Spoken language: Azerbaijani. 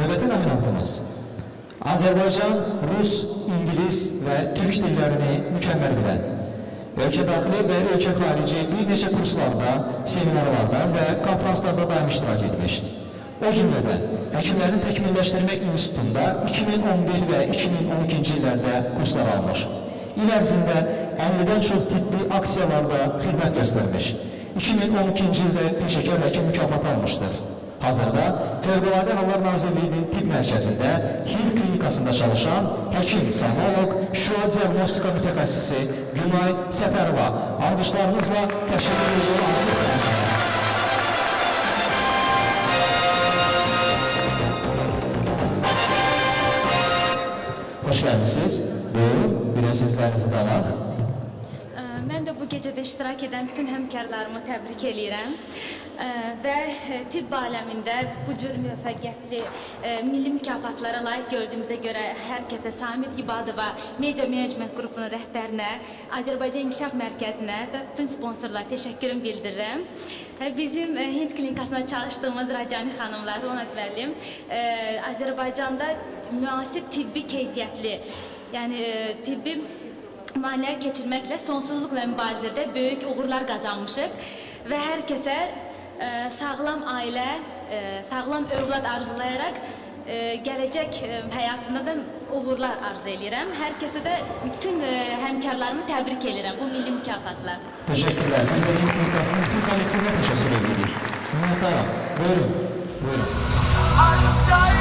Növbəti nominantımız Azərbaycan, Rus, İngilis və Türk dillərini mükəmməl bilən, ölkə daxili və ölkə xarici bir neçə kurslarda, seminarlarda və konferanslarda daim iştirak etmiş. O cümlədən Həkimlərin Təkmilləşdirmə İnstitutunda 2011 və 2012-ci illərdə kurslar almış. İl ərzində 50-dən çox tibbi aksiyalarda xidmət göstərmiş. 2012-ci ildə peşəkar həkim mükafatı almışdır. Hazırda Fövqəladə Hallar Nazirliyinin tibb mərkəzində Hind klinikasında çalışan həkim, sahnoloq, şua diagnostika mütəxəssisi Günay Səfərova alqışlarınızla təşəkkür ediyorum. Hoş gəlmişsiniz. Buyurun, bir sözlərinizi də gecədə iştirak edən bütün həmkarlarımı təbrik eləyirəm və tibb aləmində bu cür müvəffəqiyyətli milli mükafatlara layiq gördüyümüzə görə hər kəsə Samir İbadova Media Management qrupunun rəhbərinə, Azərbaycan İnkişaf Mərkəzinə və bütün sponsorlara təşəkkürüm bildirirəm. Bizim Hind klinikasında çalışdığımız Racani xanımlar, ona əvvəlim, Azərbaycanda müasir tibbi keyfiyyətli, yəni tibbi müayinələr keçirməklə sonsuzluqla mübarizədə böyük uğurlar qazanmışıq və hər kəsə ə, sağlam ailə, ə, sağlam övlad arzulayaraq ə, gələcək ə, həyatında da uğurlar arzu edirəm. Hər kəsə də bütün ə, həmkarlarımı təbrik edirəm bu milli mükafatla. Təşəkkürlər. Biz də Hind Klinikasının bütün kollektivinə təşəkkür edirik. Minnətdaram. Buyurun. Buyurun.